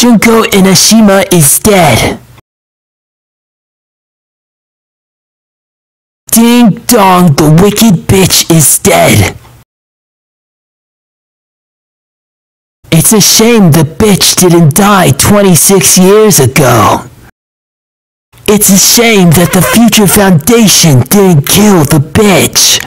Junko Enoshima is dead. Ding dong, the wicked bitch is dead. It's a shame the bitch didn't die 26 years ago. It's a shame that the Future Foundation didn't kill the bitch.